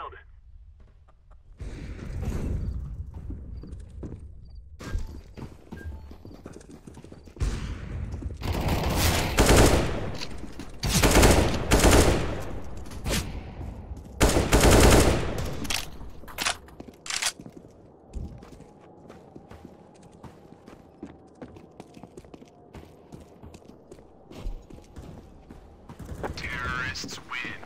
killed. Terrorists win.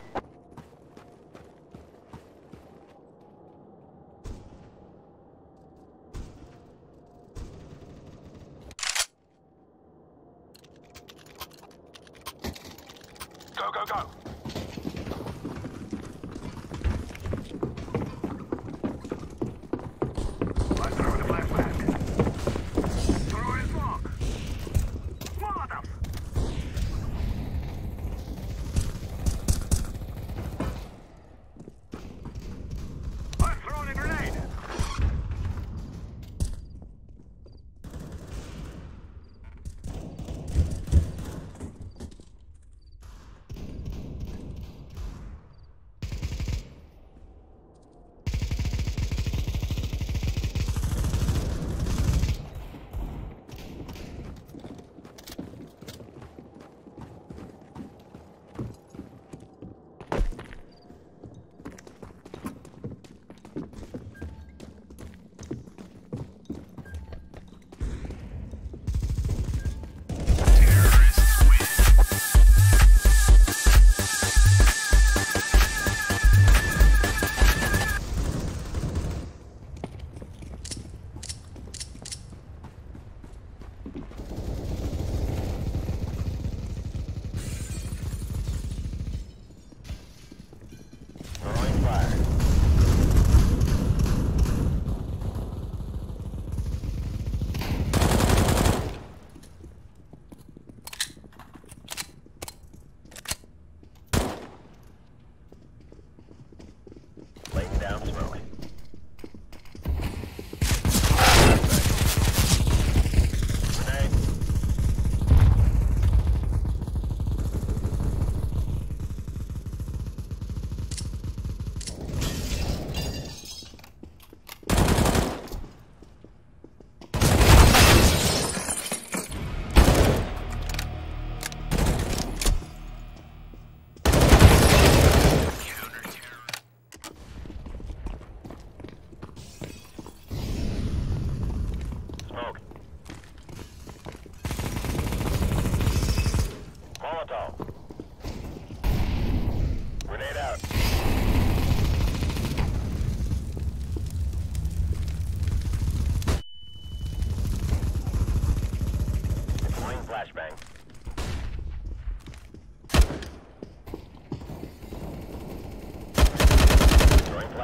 Go, go, go!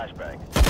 Flashbang.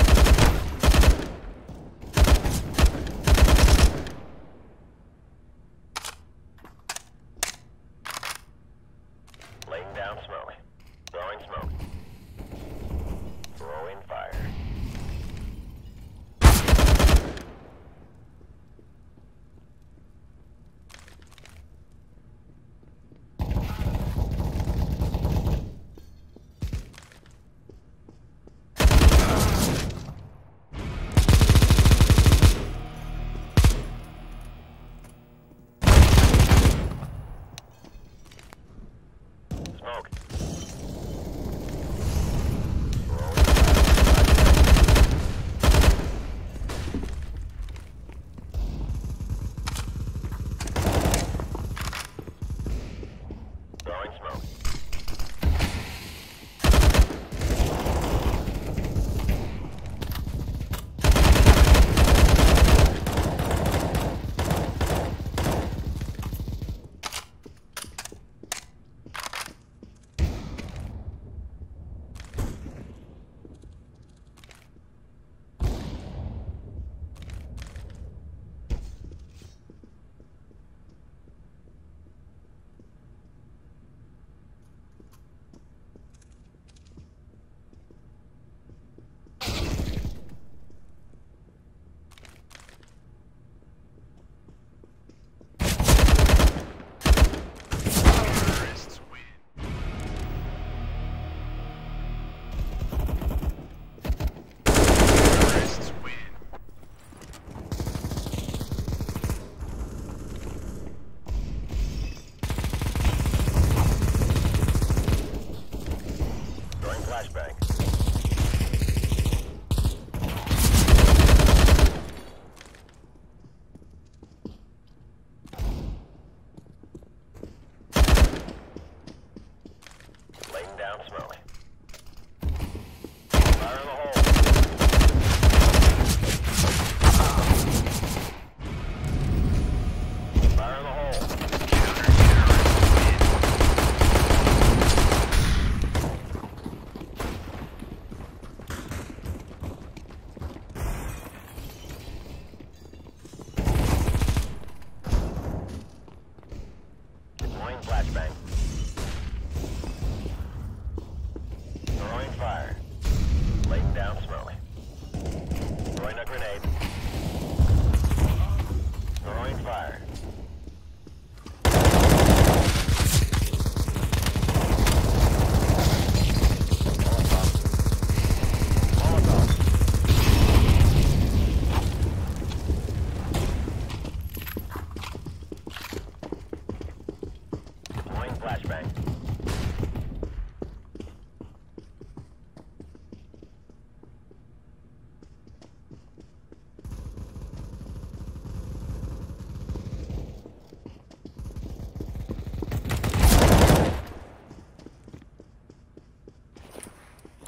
Flashbang.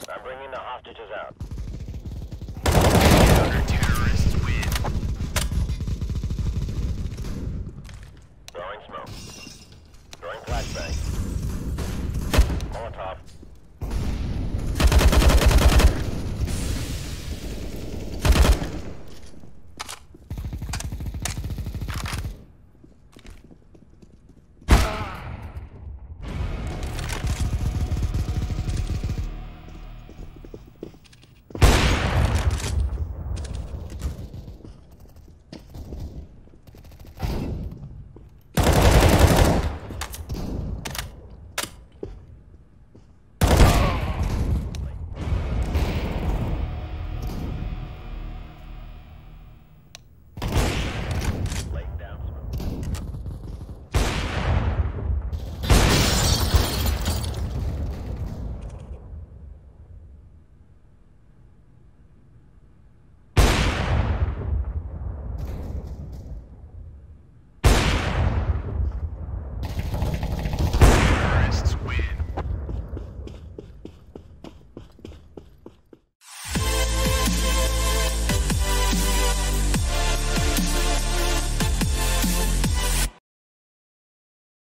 I'm bringing the hostages out.